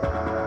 Bye.